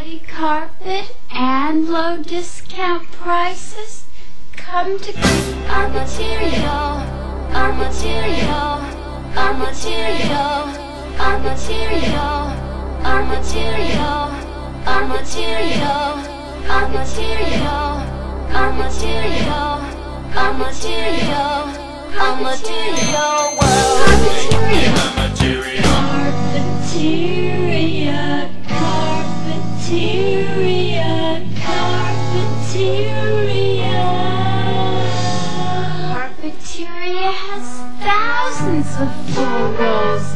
quality carpet and low discount prices. Come to Our material, our material, our material, our material, our material, our material, our material, our material, our material, our material world. Carpeteria, cafeteria. Carpeteria has thousands of full rolls